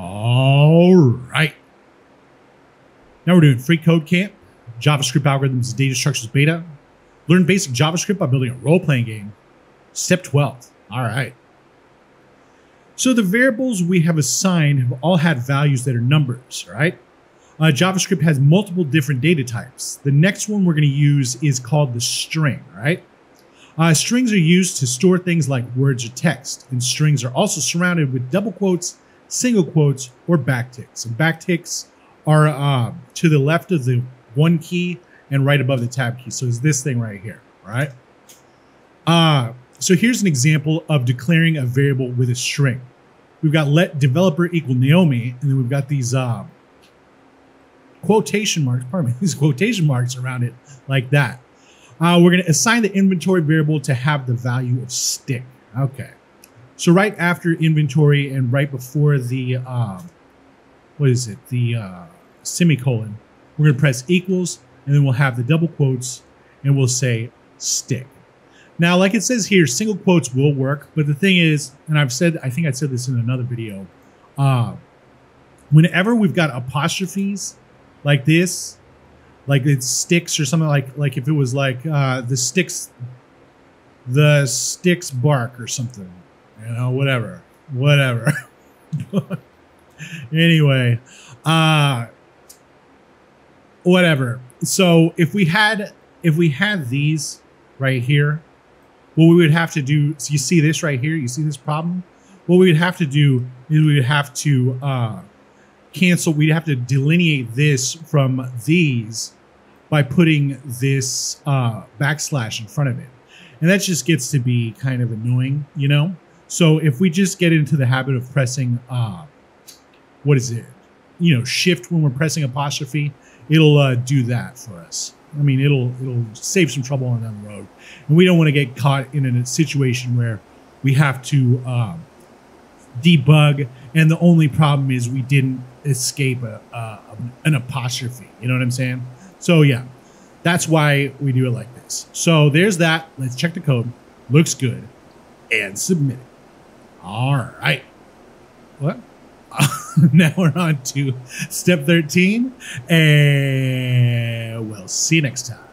All right. Now we're doing freeCodeCamp, JavaScript algorithms, and data structures beta. Learn basic JavaScript by building a role-playing game. Step 12. All right. So the variables we have assigned have all had values that are numbers, right? Uh, JavaScript has multiple different data types. The next one we're going to use is called the string, right? Uh, strings are used to store things like words or text, and strings are also surrounded with double quotes, single quotes, or backticks. And backticks are uh, to the left of the one key and right above the tab key. So it's this thing right here, right? Uh, so here's an example of declaring a variable with a string. We've got let developer equal Naomi, and then we've got these uh, quotation marks, pardon me, these quotation marks around it like that. Uh, we're going to assign the inventory variable to have the value of stick. Okay. So right after inventory and right before the, um, what is it, the uh, semicolon, we're going to press equals, and then we'll have the double quotes, and we'll say stick. Now, like it says here, single quotes will work, but the thing is, and I've said, I think I said this in another video, uh, whenever we've got apostrophes like this, like it sticks or something like, like if it was like uh, the sticks, the sticks bark or something, you know, whatever, whatever. anyway, uh, whatever. So if we had, if we had these right here, what we would have to do, so you see this right here, you see this problem? What we would have to do is we would have to uh, cancel, we'd have to delineate this from these by putting this uh, backslash in front of it. And that just gets to be kind of annoying, you know? So if we just get into the habit of pressing, uh, what is it? You know, shift when we're pressing apostrophe, it'll uh, do that for us. I mean, it'll it'll save some trouble on down the road, and we don't want to get caught in a situation where we have to um, debug, and the only problem is we didn't escape a, a, an apostrophe. You know what I'm saying? So yeah, that's why we do it like this. So there's that. Let's check the code. Looks good, and submit it. All right. What? now we're on to step 13, and we'll see you next time.